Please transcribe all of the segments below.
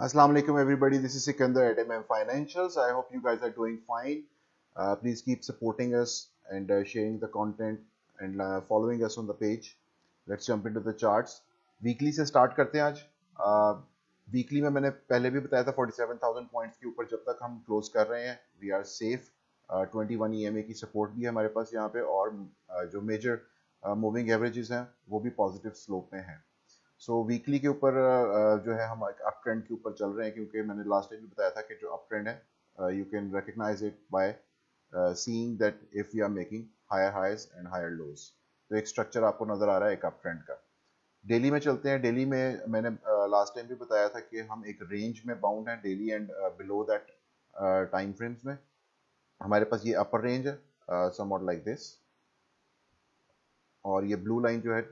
Assalamu alaikum everybody, this is Sikandar at MM Financials. I hope you guys are doing fine. Uh, please keep supporting us and uh, sharing the content and uh, following us on the page. Let's jump into the charts. Weekly से start करते हैं आज. uh, में मैंने पहले भी बताया था 47,000 पॉइंट्स के ऊपर जब तक हम क्लोज कर रहे हैं वी आर सेफ़ 21 EMA की सपोर्ट भी है हमारे पास यहाँ पे और uh, जो मेजर मूविंग एवरेजेस हैं वो भी पॉजिटिव स्लोप में हैं सो so, वीकली के ऊपर जो है हम अप ट्रेंड के ऊपर चल रहे हैं क्योंकि मैंने लास्ट टाइम भी बताया था कि जो अप ट्रेंड है you can recognise it by seeing that if you are making higher highs and higher lows तो एक स्ट्रक्चर आपको नज़र आ रहा है एक अप ट्रेंड का। डेली में चलते हैं। डेली में मैंने लास्ट uh, टाइम भी बताया था कि हम एक रेंज में बाउंड हैं daily and below that time frames में। हमारे पास ये अपर रेंज है समवॉट लाइक दिस और ये ब्लू लाइन जो है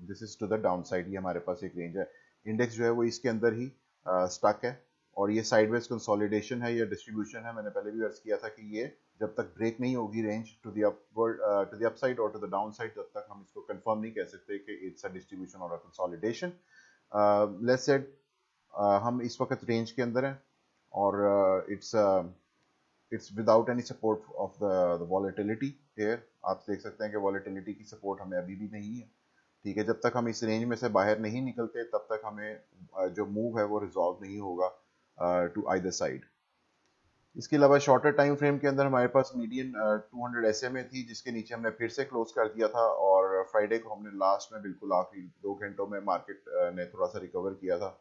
this is to the downside ये हमारे पास एक रेंज है। इंडेक्स जो है वो इसके अंदर ही स्टक है। और ये साइडवेज कंसोलिडेशन है, या डिस्ट्रीब्यूशन है। मैंने पहले भी अर्ज़ किया था कि ये जब तक ब्रेक नहीं होगी range to the upward to the upside and to the side तब तक हम इसको कंफर्म नहीं कह सकते कि इट्स अ डिस्ट्रीब्यूशन और अ कंसोलिडेशन लेट्स सेड हम इस वक्त रेंज के अंदर हैं। और it's it's without any support of the volatility here आप देख सकते हैं कि वॉलेटिलिटी की सपोर्ट हमें अभी भी नहीं है। ठीक है, जब तक हम इस रेंज में से बाहर नहीं निकलते, तब तक हमें जो मूव है वो रिजॉल्व नहीं होगा टू आइदर साइड इसके अलावा शॉर्टर टाइम फ्रेम के अंदर हमारे पास मीडियन टू हंड्रेड एस थी, जिसके नीचे हमने फिर से क्लोज कर दिया था और फ्राइडे को हमने लास्ट में बिल्कुल आखिरी दो घंटों में मार्केट ने थोड़ा सा रिकवर किया था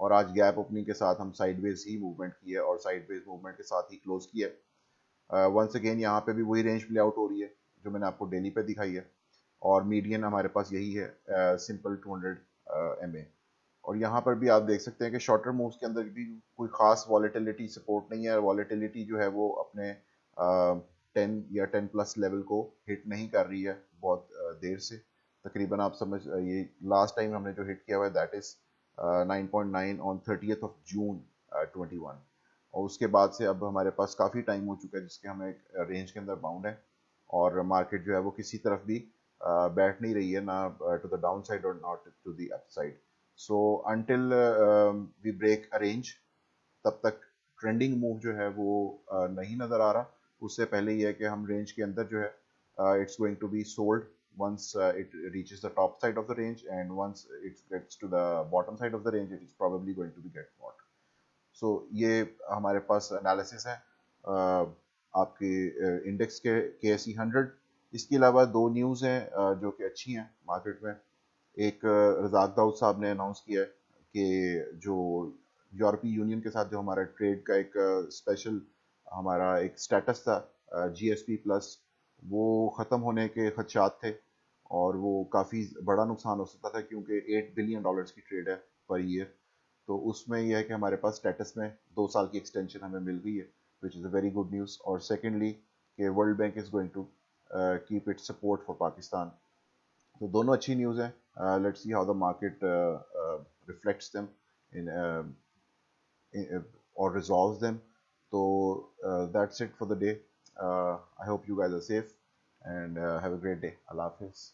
और आज गैप ओपनिंग के साथ हम साइडवेज ही मूवमेंट किए और साइडवेज मूवमेंट के साथ ही क्लोज किया वंस अगेन यहाँ पे भी वही रेंज प्ले आउट हो रही है, जो मैंने आपको डेली पे दिखाई है। और मीडियन हमारे पास यही है सिंपल टू हंड्रेड एम और यहाँ पर भी आप देख सकते हैं कि शॉर्टर मूव्स के अंदर भी कोई ख़ास वॉलेटिलिटी सपोर्ट नहीं है वॉलेटिलिटी जो है वो अपने टेन या टेन प्लस लेवल को हिट नहीं कर रही है बहुत देर से। तकरीबन आप समझ ये लास्ट टाइम हमने जो हिट किया हुआ है that is nine point nine on thirty of June twenty one और उसके बाद से अब हमारे पास काफ़ी टाइम हो चुका है जिसके हमें रेंज के अंदर बाउंड है और मार्केट जो है वो किसी तरफ़ भी बैठ नहीं रही है ना टू द डाउन साइड और not to the upside so until we break a range तब तक ट्रेंडिंग मूव जो है वो uh, नहीं नज़र आ रहा। उससे पहले ये है कि हम रेंज के अंदर जो है it's going to be sold uh, it reaches the top side of the range and once it gets to the bottom side of the range it is probably going to be get bought. So ये हमारे पास analysis है uh, आपके index uh, के के S hundred इसके अलावा दो न्यूज़ हैं जो कि अच्छी हैं मार्केट में। एक रजाक दाऊद साहब ने अनाउंस किया है कि जो यूरोपीय यूनियन के साथ जो हमारा ट्रेड का एक स्पेशल हमारा एक स्टेटस था जीएसपी प्लस वो ख़त्म होने के खदशात थे और वो काफ़ी बड़ा नुकसान हो सकता था क्योंकि एट बिलियन डॉलर्स की ट्रेड है पर ईयर तो उसमें यह है कि हमारे पास स्टेटस में दो साल की एक्सटेंशन हमें मिल गई है which is a very good news और secondly World Bank is going to keep it support for Pakistan तो दोनों अच्छी न्यूज़ हैं। Let's see how the market reflects them in और रिजॉल्व देम तो that's it for the day I hope you guys are safe and have a great day अल्लाह हाफिज़